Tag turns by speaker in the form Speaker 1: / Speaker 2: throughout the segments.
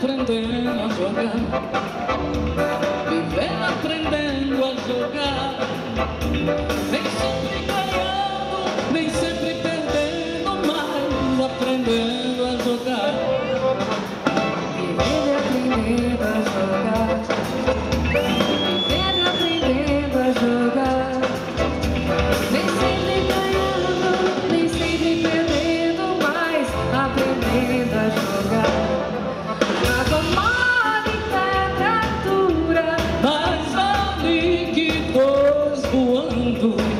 Speaker 1: aprendendo a jogar. Viver aprendendo a jogar. Nem sempre ganhando, nem sempre perdendo Mas aprendendo. tu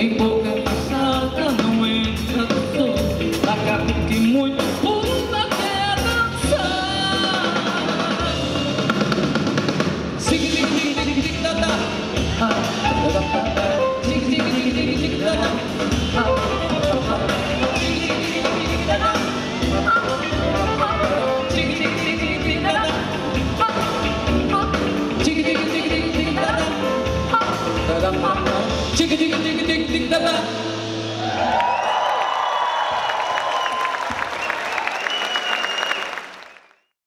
Speaker 1: Em pouca santa não entra sol Da capa que muito puta quer dançar Sig, sig, sig, sig, sig, da, da Sig, sig, sig, sig, sig, da, da Chica, chica.